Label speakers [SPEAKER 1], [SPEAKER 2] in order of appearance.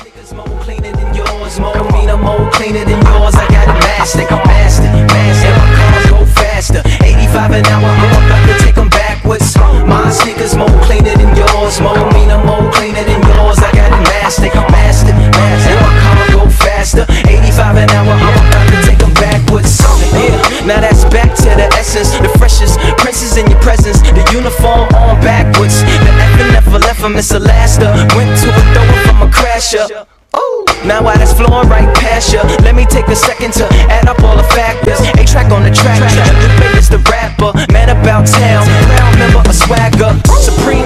[SPEAKER 1] sneakers more cleaner than yours. More meaner, more cleaner than yours. I got it mastered, mastered. My go faster. 85 an hour, I'm about to backwards. My sneakers more cleaner than yours. More meaner, more cleaner than yours. I got mastered, mastered. My go faster. 85 an hour, I'm about to backwards. Yeah, now that's back to the essence. The freshest princes in your presence. The uniform on backwards. The effing never left from Miss Alaska. Went to a throw a. Ooh. Now I just flowing right past ya. Let me take a second to add up all the factors. A track on the track. Lupe is the rapper, man about town. Proud member of swagger. Supreme.